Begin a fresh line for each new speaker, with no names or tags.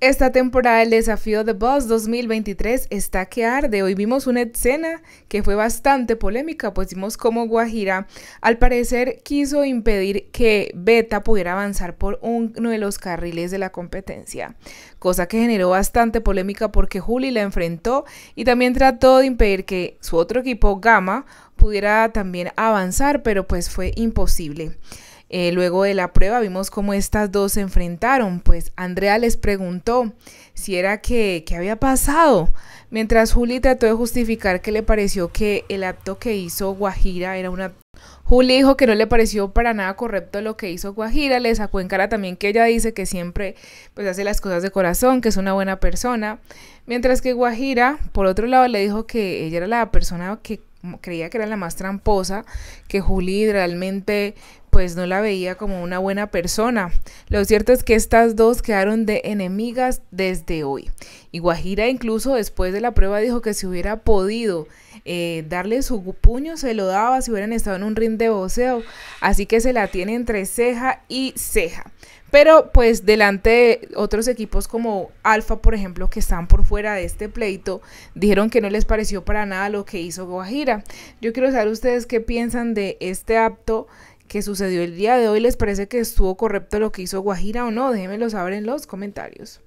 Esta temporada del desafío The Boss 2023 está que arde. Hoy vimos una escena que fue bastante polémica, pues vimos cómo Guajira al parecer quiso impedir que Beta pudiera avanzar por uno de los carriles de la competencia, cosa que generó bastante polémica porque Juli la enfrentó y también trató de impedir que su otro equipo Gama pudiera también avanzar, pero pues fue imposible. Eh, luego de la prueba vimos cómo estas dos se enfrentaron, pues Andrea les preguntó si era que, que había pasado, mientras Juli trató de justificar que le pareció que el acto que hizo Guajira era una... Juli dijo que no le pareció para nada correcto lo que hizo Guajira, le sacó en cara también que ella dice que siempre pues hace las cosas de corazón, que es una buena persona, mientras que Guajira por otro lado le dijo que ella era la persona que creía que era la más tramposa, que Juli realmente pues no la veía como una buena persona. Lo cierto es que estas dos quedaron de enemigas desde hoy. Y Guajira incluso después de la prueba dijo que si hubiera podido eh, darle su puño se lo daba si hubieran estado en un ring de boxeo. Así que se la tiene entre ceja y ceja. Pero pues delante de otros equipos como Alfa, por ejemplo, que están por fuera de este pleito, dijeron que no les pareció para nada lo que hizo Guajira. Yo quiero saber ustedes qué piensan de este acto que sucedió el día de hoy. ¿Les parece que estuvo correcto lo que hizo Guajira o no? Déjenmelo saber en los comentarios.